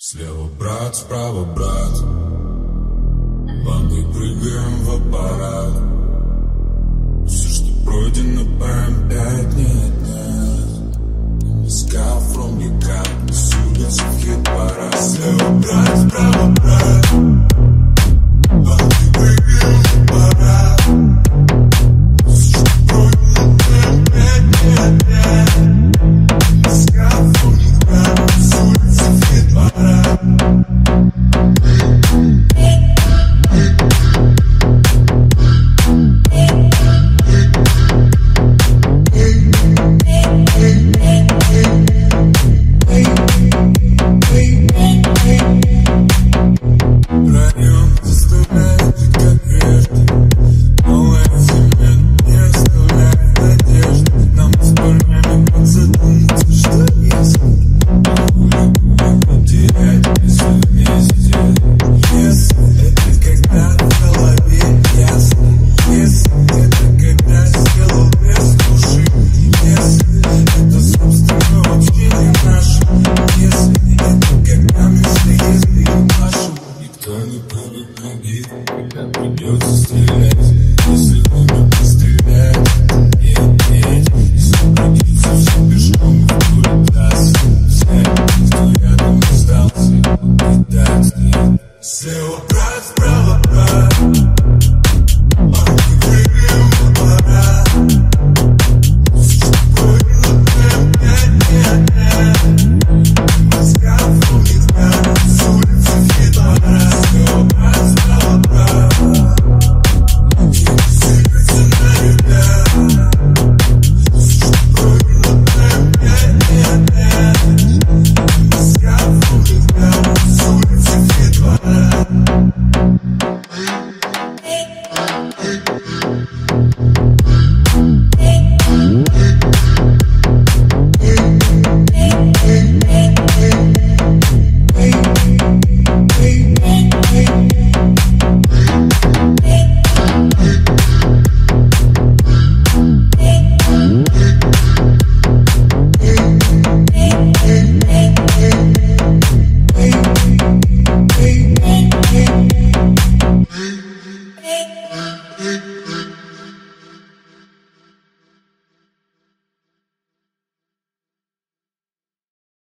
Слева брат, справа брат. Бандой прыгаем Seu abraço,